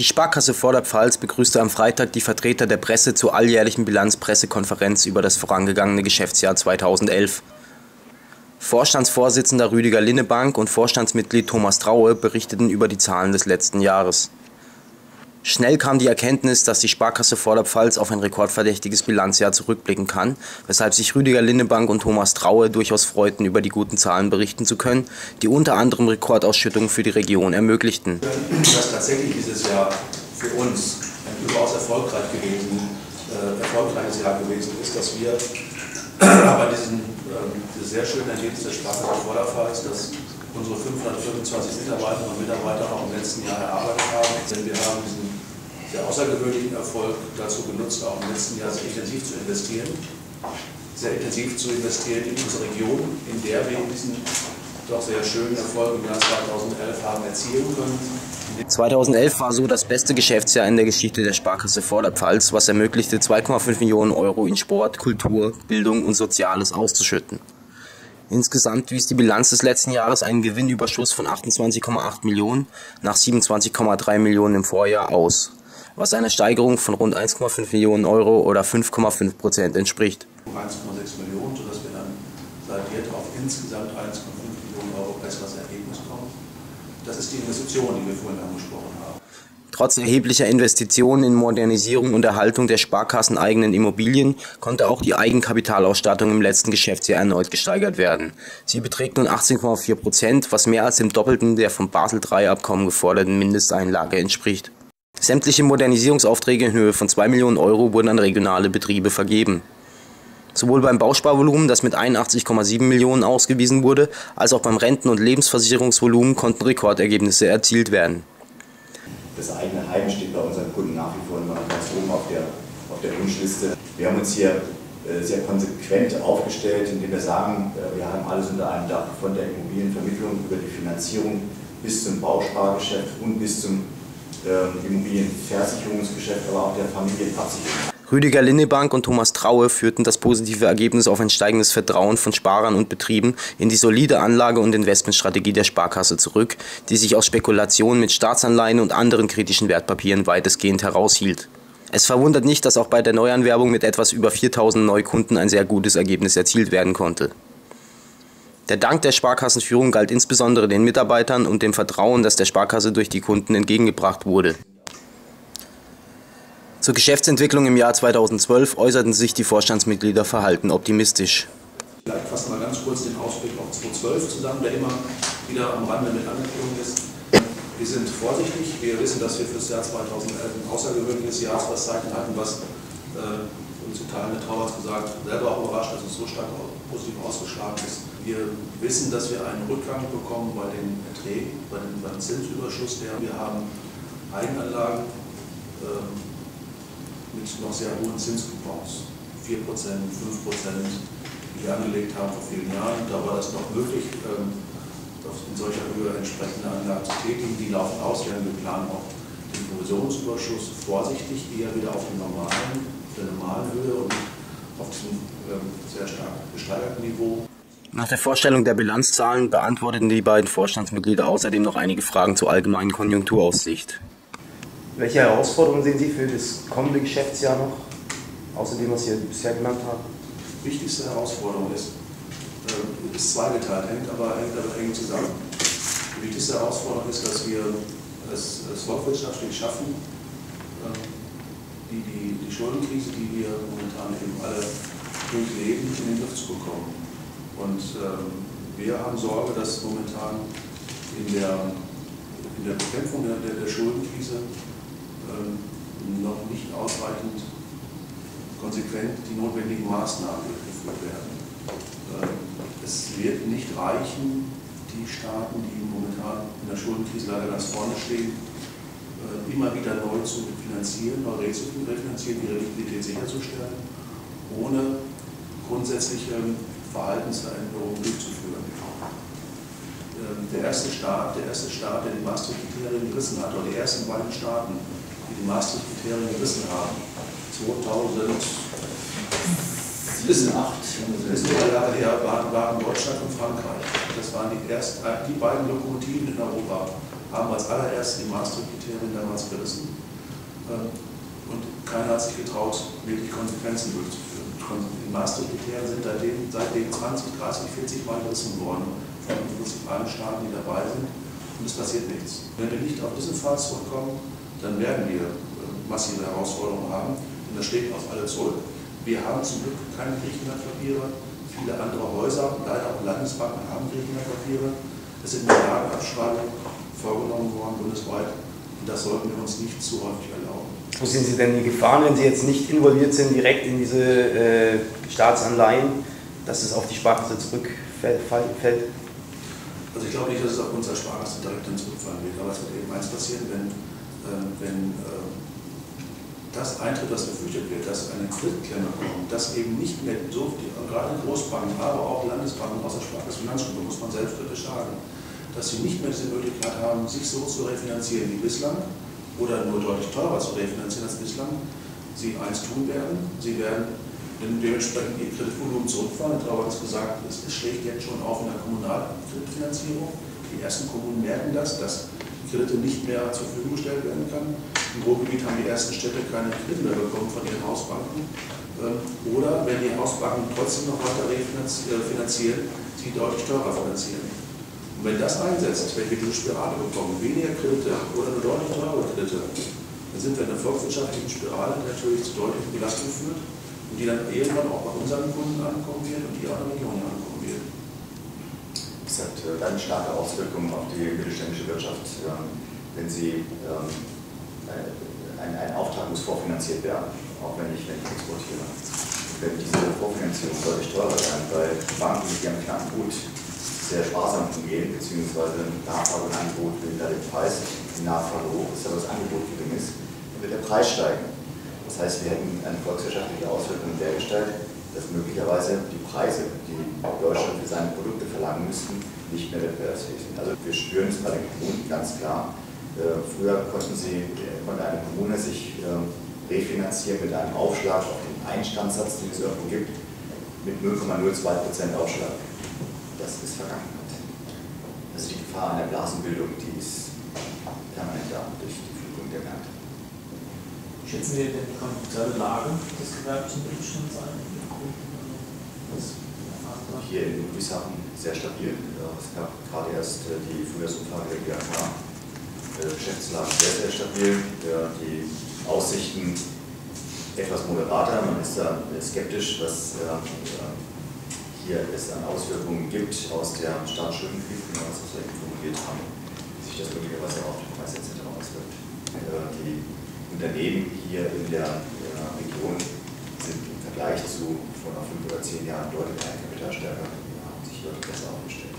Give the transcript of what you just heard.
Die Sparkasse Vorderpfalz begrüßte am Freitag die Vertreter der Presse zur alljährlichen Bilanzpressekonferenz über das vorangegangene Geschäftsjahr 2011. Vorstandsvorsitzender Rüdiger Linnebank und Vorstandsmitglied Thomas Traue berichteten über die Zahlen des letzten Jahres. Schnell kam die Erkenntnis, dass die Sparkasse Vorderpfalz auf ein rekordverdächtiges Bilanzjahr zurückblicken kann, weshalb sich Rüdiger Linnebank und Thomas Traue durchaus freuten, über die guten Zahlen berichten zu können, die unter anderem Rekordausschüttungen für die Region ermöglichten. Das tatsächlich dieses Jahr für uns ein überaus erfolgreich gewesen, äh, erfolgreiches Jahr gewesen ist, dass wir aber diesen äh, sehr schönen Ergebnis der Sparkasse Vorderpfalz, dass unsere 525 Mitarbeiterinnen und Mitarbeiter auch im letzten Jahr erarbeitet haben. Denn wir haben diesen sehr außergewöhnlichen Erfolg dazu genutzt, auch im letzten Jahr sehr intensiv zu investieren. Sehr intensiv zu investieren in unsere Region, in der wir diesen doch sehr schönen Erfolg im Jahr 2011 haben erzielen können. 2011 war so das beste Geschäftsjahr in der Geschichte der Sparkasse Vorderpfalz, was ermöglichte 2,5 Millionen Euro in Sport, Kultur, Bildung und Soziales auszuschütten. Insgesamt wies die Bilanz des letzten Jahres einen Gewinnüberschuss von 28,8 Millionen nach 27,3 Millionen im Vorjahr aus was einer Steigerung von rund 1,5 Millionen Euro oder 5,5 Prozent entspricht. 1,6 Millionen, sodass wir dann jetzt auf insgesamt 1,5 Millionen Euro besseres Ergebnis kommen. Das ist die Investition, die wir vorhin angesprochen haben. Trotz erheblicher Investitionen in Modernisierung und Erhaltung der sparkasseneigenen Immobilien konnte auch die Eigenkapitalausstattung im letzten Geschäftsjahr erneut gesteigert werden. Sie beträgt nun 18,4 Prozent, was mehr als dem Doppelten der vom Basel III-Abkommen geforderten Mindesteinlage entspricht. Sämtliche Modernisierungsaufträge in Höhe von 2 Millionen Euro wurden an regionale Betriebe vergeben. Sowohl beim Bausparvolumen, das mit 81,7 Millionen ausgewiesen wurde, als auch beim Renten- und Lebensversicherungsvolumen konnten Rekordergebnisse erzielt werden. Das eigene Heim steht bei unseren Kunden nach wie vor immer ganz oben auf der, auf der Wunschliste. Wir haben uns hier äh, sehr konsequent aufgestellt, indem wir sagen, äh, wir haben alles unter einem Dach von der Immobilienvermittlung über die Finanzierung bis zum Bauspargeschäft und bis zum Immobilienversicherungsgeschäft, aber auch der Familienabsicherung. Rüdiger Linnebank und Thomas Traue führten das positive Ergebnis auf ein steigendes Vertrauen von Sparern und Betrieben in die solide Anlage- und Investmentstrategie der Sparkasse zurück, die sich aus Spekulationen mit Staatsanleihen und anderen kritischen Wertpapieren weitestgehend heraushielt. Es verwundert nicht, dass auch bei der Neuanwerbung mit etwas über 4000 Neukunden ein sehr gutes Ergebnis erzielt werden konnte. Der Dank der Sparkassenführung galt insbesondere den Mitarbeitern und dem Vertrauen, das der Sparkasse durch die Kunden entgegengebracht wurde. Zur Geschäftsentwicklung im Jahr 2012 äußerten sich die Vorstandsmitglieder verhalten optimistisch. Vielleicht fassen wir ganz kurz den Ausblick auf 2012 zusammen, der immer wieder am Rande mit angeklungen ist. Wir sind vorsichtig. Wir wissen, dass wir für das Jahr 2011 ein außergewöhnliches Jahresverzeichnis hatten, was äh, zu Teilen der Trauer gesagt, selber auch überrascht, dass es so stark positiv ausgeschlagen ist. Wir wissen, dass wir einen Rückgang bekommen bei den Erträgen, bei dem, bei dem Zinsüberschuss. Der, wir haben Eigenanlagen äh, mit noch sehr hohen Zinscoupons, 4%, 5%, die wir angelegt haben vor vielen Jahren. Da war das noch möglich, ähm, in solcher Höhe entsprechende Anlagen zu tätigen. Die laufen aus, wir planen auch den Provisionsüberschuss vorsichtig eher wieder auf den normalen der normalen Höhe und auf diesem ähm, sehr stark gesteigerten Niveau. Nach der Vorstellung der Bilanzzahlen beantworteten die beiden Vorstandsmitglieder außerdem noch einige Fragen zur allgemeinen Konjunkturaussicht. Welche Herausforderungen sehen Sie für das kommende Geschäftsjahr noch, außer dem, was Sie bisher genannt haben? Die wichtigste Herausforderung ist, äh, ist zweigeteilt, hängt aber, hängt aber eng zusammen. Die wichtigste Herausforderung ist, dass wir es, es volkswirtschaftlich schaffen, äh, die, die, die Schuldenkrise, die wir momentan eben alle durchleben, in den Griff zu bekommen. Und ähm, wir haben Sorge, dass momentan in der, in der Bekämpfung der, der, Schuldenkrise ähm, noch nicht ausreichend konsequent die notwendigen Maßnahmen durchgeführt werden. Ähm, es wird nicht reichen, die Staaten, die momentan in der Schuldenkrise leider ganz vorne stehen, äh, immer wieder neu zu finanzieren, neu zu refinanzieren, ihre Liquidität sicherzustellen, ohne grundsätzliche Verhaltensveränderungen durchzuführen. Ähm, der erste Staat, der erste Staat, der die Maastricht-Kriterien gerissen hat, oder die ersten beiden Staaten, die die Maastricht-Kriterien gerissen haben, 2000 bis 8, ist drei Jahre her, waren, waren Deutschland und Frankreich. Das waren die, ersten, die beiden Lokomotiven in Europa, haben als allererst die Maastricht-Kriterien damals gerissen. Ähm, und keiner hat sich getraut, wirklich Konsequenzen durchzuführen. Die Maastricht-Kriterien sind seitdem, seitdem 20, 30, 40 Mal gerissen worden von allen Staaten, die dabei sind. Und es passiert nichts. Wenn wir nicht auf diesen Fall zurückkommen, dann werden wir äh, massive Herausforderungen haben. Und das schlägt auf alle zurück. Wir haben zum Glück keine Griechenland-Papiere. Viele andere Häuser, leider auch Landesbanken, haben Griechenland-Papiere. Es sind Milliardenabschreibungen vorgenommen worden bundesweit. Und das sollten wir uns nicht zu häufig erlauben. Wo sehen Sie denn die Gefahren, wenn Sie jetzt nicht involviert sind, direkt in diese äh, Staatsanleihen, dass es auf die Sparkasse zurückfällt? Also ich glaube nicht, dass es auf unsere Sparkasse direkt dann zurückfallen wird. Aber es wird eben eins passieren, wenn, äh, wenn äh, das eintritt, was befürchtet wird, dass eine Kreditklemme kommt, dass eben nicht mehr so, die, gerade Großbanken, aber auch Landesbanken außer Sparkasse Finanzgruppe, muss man selbstkritisch sagen, dass sie nicht mehr diese Möglichkeit haben, sich so zu refinanzieren wie bislang, oder nur deutlich teurer zu refinanzieren als bislang, sie eins tun werden. Sie werden dementsprechend ihr Kreditvolumen zurückfahren. Ich habe gesagt, es schlägt jetzt schon auf in der Kommunalkreditfinanzierung. Die ersten Kommunen merken das, dass Kredite nicht mehr zur Verfügung gestellt werden kann. Im Ruhrgebiet haben die ersten Städte keine Kredite mehr bekommen von ihren Hausbanken. Ähm, oder wenn die Hausbanken trotzdem noch weiter refinanzieren, sie deutlich teurer finanzieren. Und wenn das einsetzt, wenn wir diese Spirale bekommen, weniger Kredite oder nur deutlich teure Kredite, dann sind wir in einer volkswirtschaftlichen Spirale, die natürlich zu deutlichen Belastungen führt und die dann irgendwann auch bei unseren Kunden ankommen wird und die auch in der Region ankommen wird. Das hat äh, ganz starke Auswirkungen auf die mittelständische Wirtschaft. Wenn Sie, ähm, ein, ein Auftrag muss vorfinanziert werden, auch wenn ich, wenn ich exportiere. Wenn diese Vorfinanzierung deutlich teurer sein, weil Banken mit ihrem Knackgut sehr sparsam umgehen, beziehungsweise Nachfrage und Angebot bilden da den Preis. Die Nachfrage hoch ist, aber das Angebot gering ist, dann wird der Preis steigen. Das heißt, wir hätten eine volkswirtschaftliche Auswirkung dergestalt, dass möglicherweise die Preise, die Deutschland für seine Produkte verlangen müssten, nicht mehr wettbewerbsfähig sind. Also wir spüren es bei den Kommunen ganz klar. Äh, früher konnten sie, konnte eine Kommune sich ähm, refinanzieren mit einem Aufschlag auf den Einstandssatz, den es irgendwo gibt, mit 0,02% Aufschlag das ist Vergangenheit. Also die Gefahr einer Blasenbildung, die ist permanent da durch die Flugung der Märkte. Schätzen Sie denn die konjunkturelle Lage des gewerblichen Mittelstands ein? Hier in Ludwigshafen sehr stabil. Es gab gerade erst äh, die Frühjahrsumfrage der GAK. Äh, Geschäftslage sehr, sehr stabil. Die Aussichten etwas moderater. Man ist da skeptisch, was äh, hier es an Auswirkungen gibt aus der Staatsschuldenkrise, genau das, was wir formuliert haben, wie sich das möglicherweise auf den Preis etc. auswirkt. Äh, die Unternehmen hier in der Region sind im Vergleich zu vor fünf oder zehn Jahren deutlich Kapitalstärker, haben sich deutlich besser aufgestellt.